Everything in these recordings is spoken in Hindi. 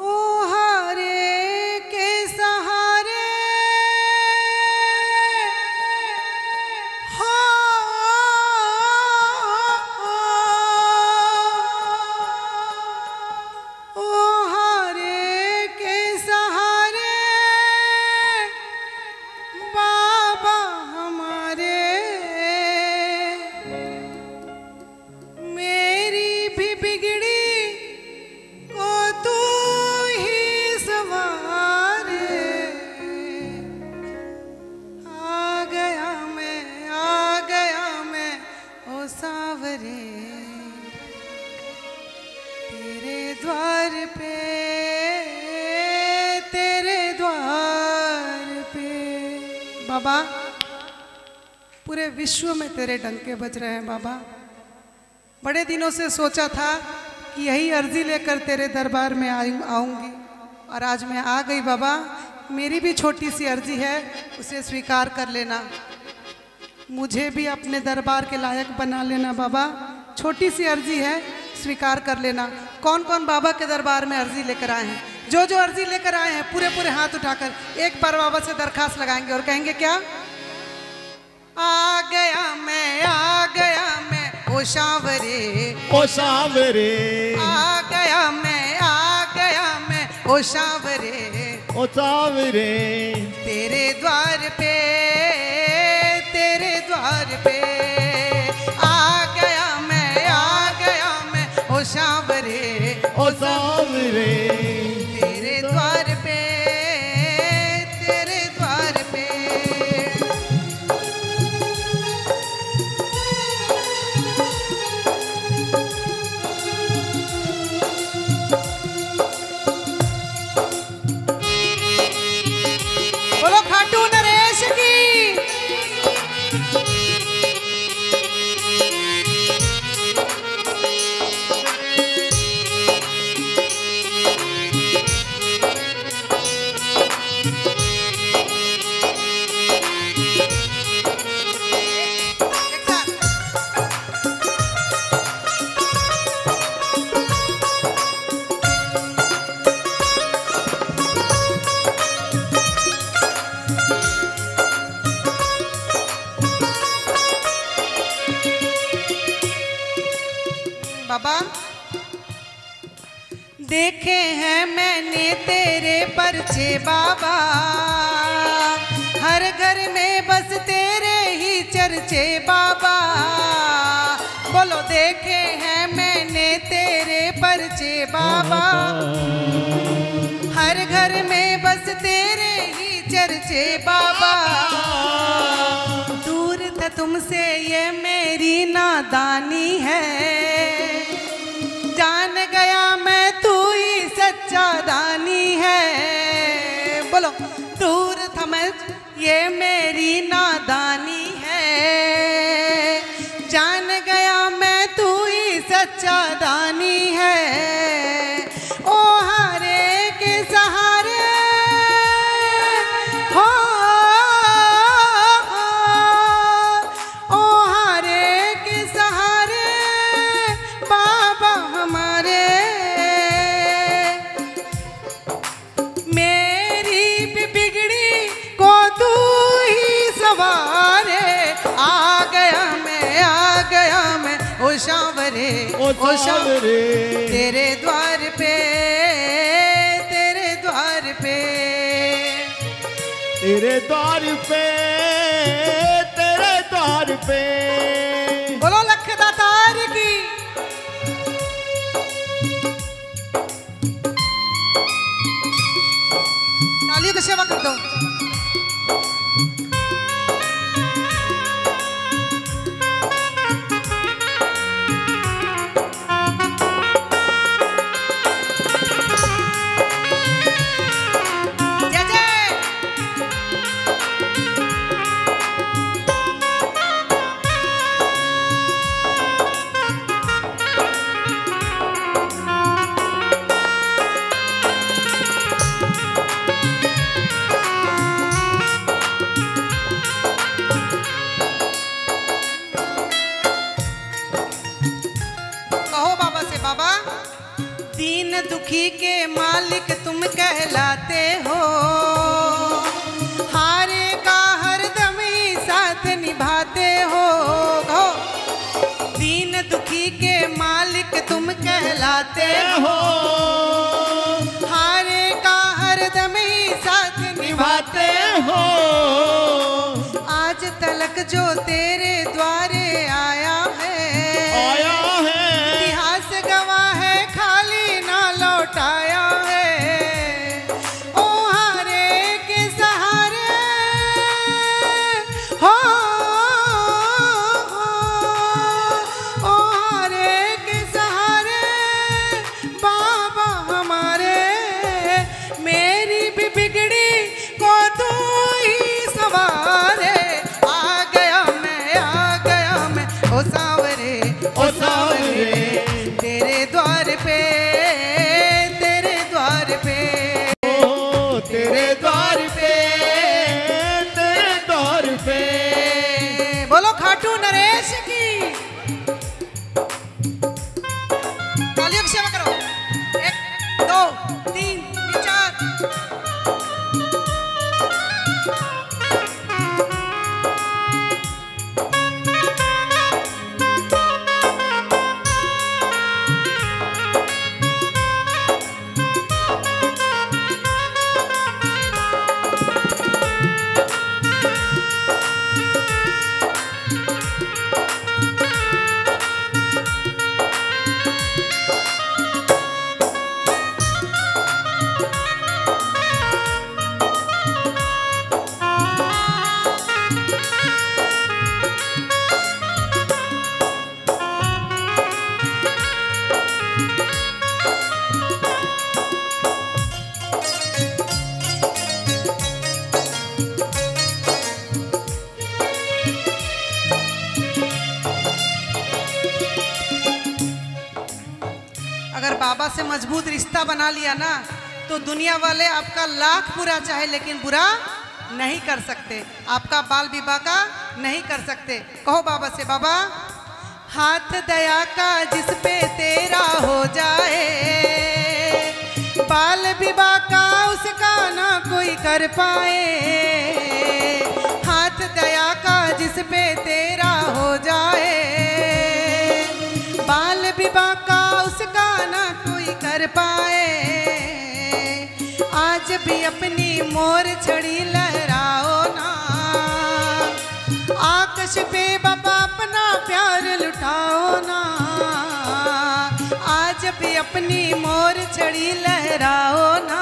ओ बाबा। पूरे विश्व में तेरे डंके बज रहे हैं बाबा। बड़े दिनों से सोचा था कि यही अर्जी लेकर तेरे दरबार में आऊं- आऊँगी। और आज मैं आ गई बाबा। मेरी भी छोटी सी अर्जी है, उसे स्वीकार कर लेना। मुझे भी अपने दरबार के लायक बना लेना बाबा। छोटी सी अर्जी है, स्वीकार कर लेना। कौन कौन बाबा के दरबार में अर्जी लेकर आए हैं? जो जो अर्जी लेकर आए हैं पूरे पूरे हाथ उठाकर एक बार बाबा से दरखास्त लगाएँगे और कहेंगे क्या? आ गया मैं आ गया मैं ओ शावरे। ओ सावरे आ गया मैं आ गया मैं ओ शावरे। ओ सावरे तेरे द्वार पे चर्चे बाबा। बोलो, देखे हैं मैंने तेरे परचे बाबा। हर घर में बस तेरे ही चर्चे बाबा। दूर था तुमसे ये मेरी नादानी है। दानी है। तेरे द्वार पे तेरे द्वार पे। सुखी के मालिक तुम कहलाते हो। हारे का हरदम ही साथ निभाते हो। दीन दुखी के मालिक तुम कहलाते हो। हारे का हरदम ही साथ निभाते हो। आज तलक जो तेरे द्वारे अगर बाबा से मज़बूत रिश्ता बना लिया ना तो दुनिया वाले आपका लाख बुरा चाहे, लेकिन बुरा नहीं कर सकते। आपका बाल विवाह का नहीं कर सकते। कहो बाबा से, बाबा, हाथ दया का जिस पे तेरा हो जाए, बाल विवाह का उसका ना कोई कर पाए। पाए। आज भी अपनी मोर छड़ी लहराओ ना। आकाश पे बाबा अपना प्यार लुटाओ ना। आज भी अपनी मोर छड़ी लहराओ ना।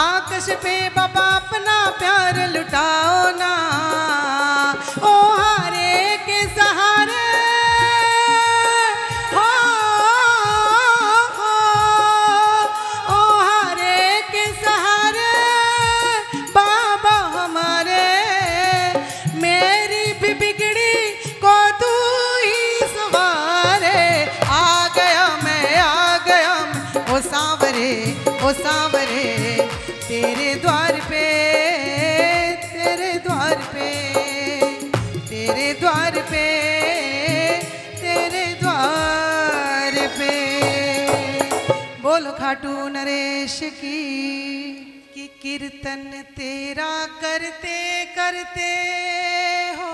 आकाश पे बाबा अपना प्यार लुटाओ ना। सांवरे, तेरे द्वार पे, तेरे द्वार पे, तेरे द्वार पे, तेरे द्वार पे। बोलो खाटू नरेश की, कि कीर्तन तेरा करते करते हो।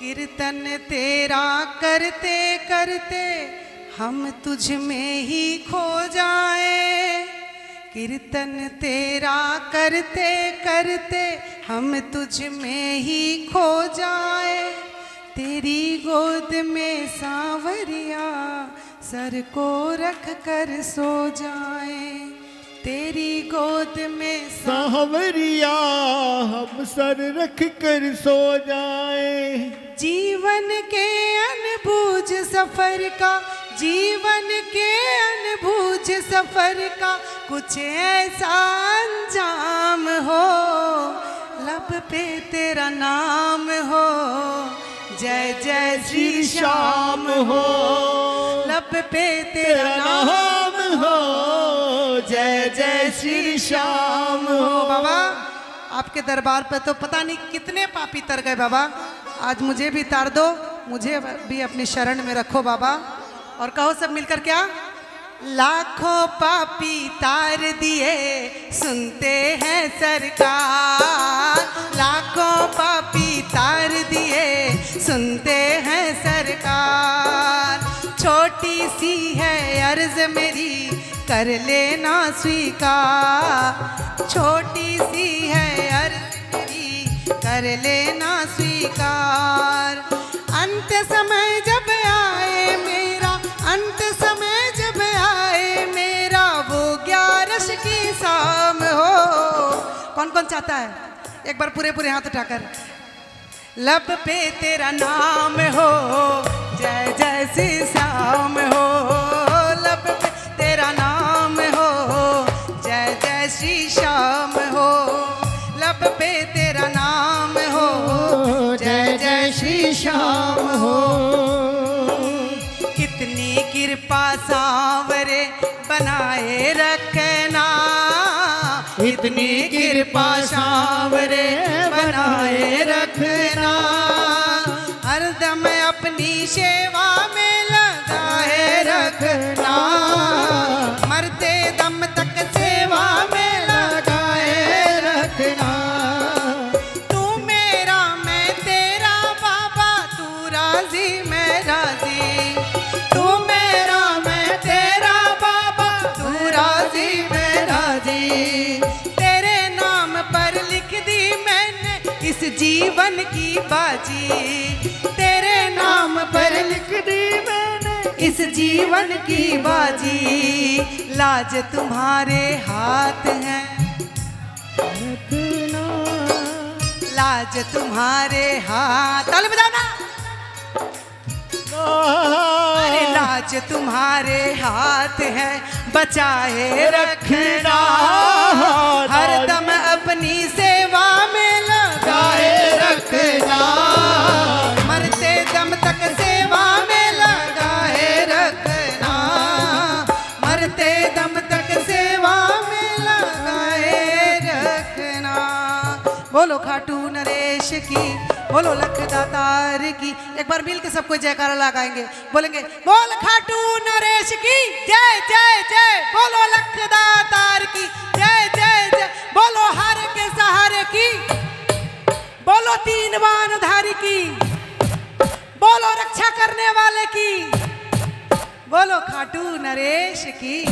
कीर्तन तेरा करते करते हम तुझ में ही खो जाए। कीर्तन तेरा करते करते हम तुझ में ही खो जाए। तेरी गोद में सांवरिया सर को रख कर सो जाए। तेरी गोद में. सावरिया हम सर रख कर सो जाए। जीवन के अनबूझ सफ़र का जीवन के अनबूझ सफ़र का कुछ ऐसा अंजाम हो। लब पे तेरा नाम हो। जय जय श्री श्याम हो। लब पे तेरा नाम हो। जय जय श्री श्याम हो। बाबा, आपके दरबार पे तो पता नहीं कितने पापी तर गए बाबा। आज मुझे भी तार दो, मुझे भी अपनी शरण में रखो बाबा। और कहो सब मिलकर क्या? लाखों पापी तार दिए सुनते हैं सरकार। लाखों पापी तार दिए सुनते हैं सरकार। छोटी सी है अर्ज़ मेरी, कर लेना स्वीकार। छोटी सी है अर्ज़ मेरी, कर लेना स्वीकार। चाहता है। एक बार पूरे पूरे हाथ उठाकर। लब पे तेरा नाम हो, जय जय श्री श्याम हो। लब पे तेरा नाम हो, जय जय श्री श्याम हो। लब पे तेरा नाम हो, जय जय श्री श्याम हो। कितनी कृपा सांवरे बनाए रखना इतनी कृपा सांवरे बनाए रखना। हरदम अपनी सेवा जीवन की बाजी। तेरे नाम पर लिख दी मैंने इस जीवन की बाजी। लाज तुम्हारे हाथ है। लाज तुम्हारे हाथ। ताली बजाओ ना अरे लाज तुम्हारे हाथ है। बचाए रखना। हरदम अपनी सेवा नरेश की, बोलो लख दातार की। एक बार मिल के सबको जयकारा लगाएँगे। बोलेंगे, बोल खाटू नरेश की, जय जय जय, बोलो लख दातार की, जय जय जय, बोलो हर के सहारे की। बोलो तीन बान धारी की, बोलो रक्षा करने वाले की। बोलो खाटू नरेश की।